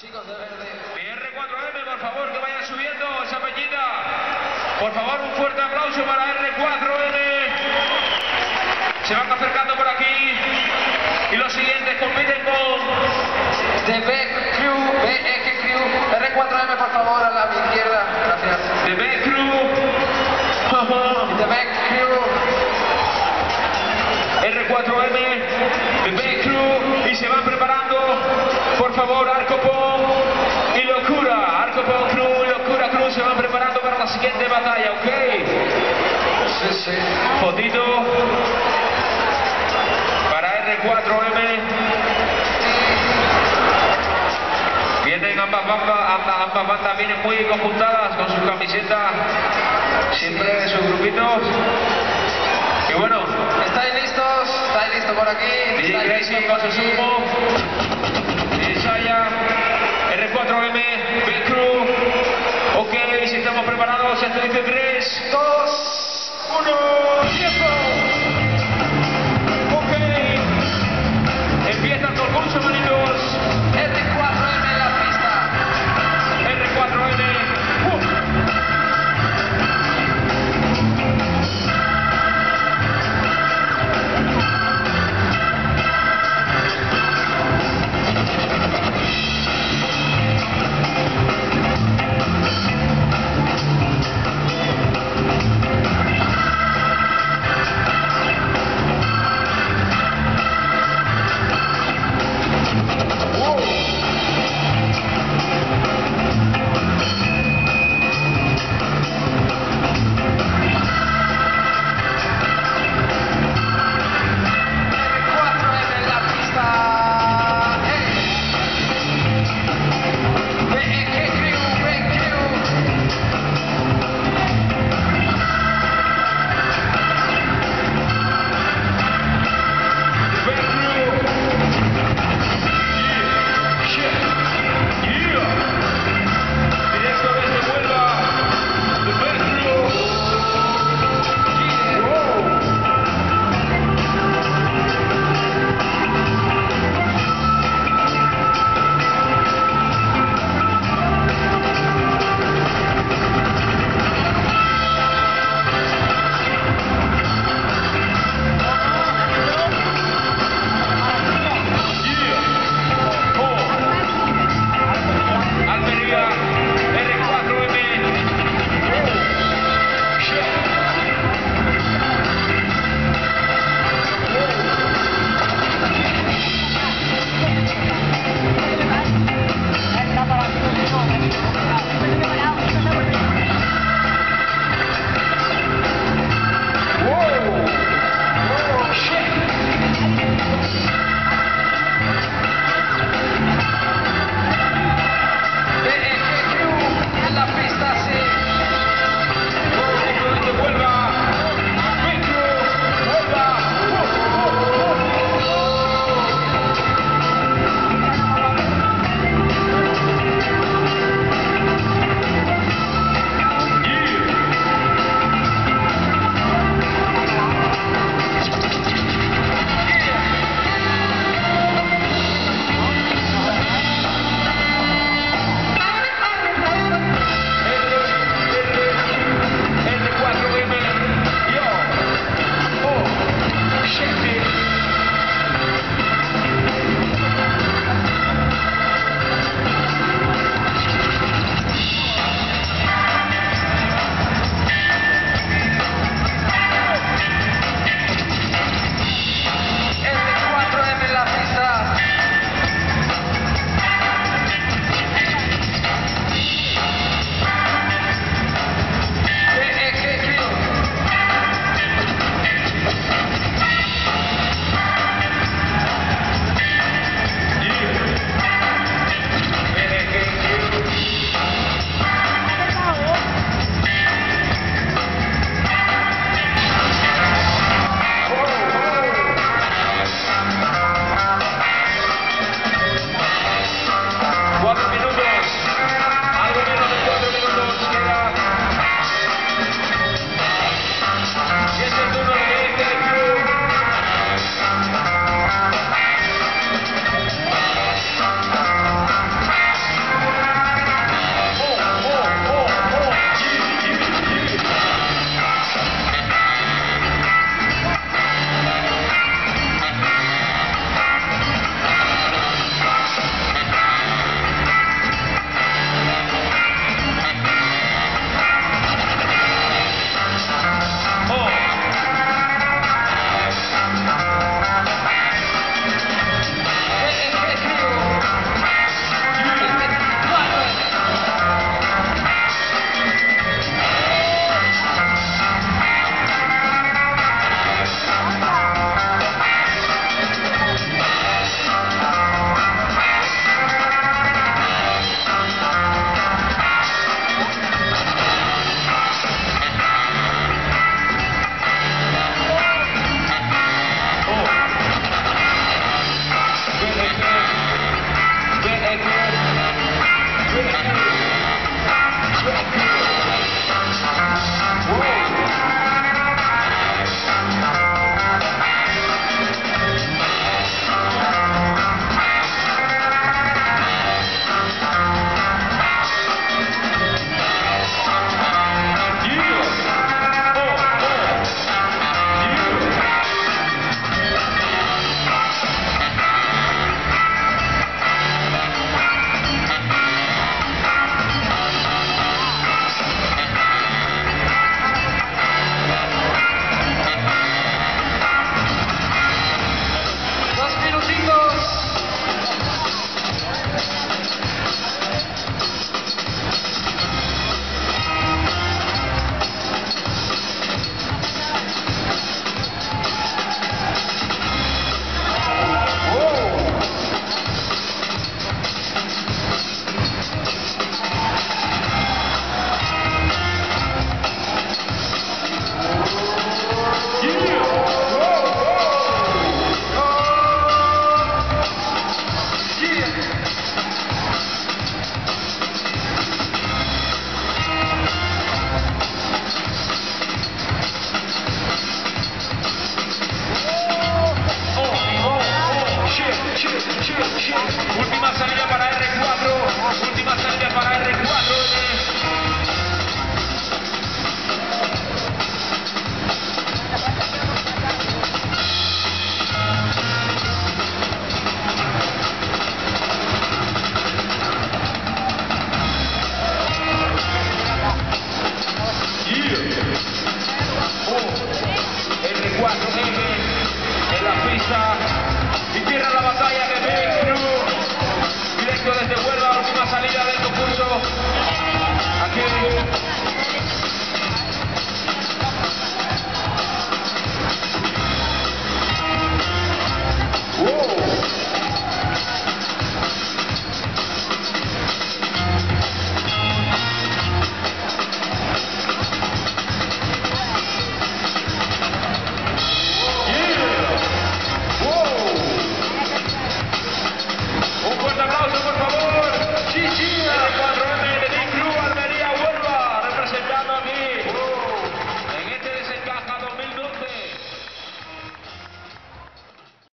chicos de verde. R4M, por favor, que vayan subiendo esa peñita. Por favor, un fuerte aplauso para R4M. Se van acercando por aquí. Y los siguientes compiten con BEC Crew, BEC Crew. R4M, por favor, a la siguiente batalla, ¿ok? Sí, sí. Fotito para R4M. Vienen ambas bandas, ambas, ambas bandas vienen muy conjuntadas con sus camisetas, siempre sus grupitos. Y bueno, ¿estáis listos? ¿Estáis listos por aquí? DJ Crazy con su sumo. R4M, Big Crew, OK.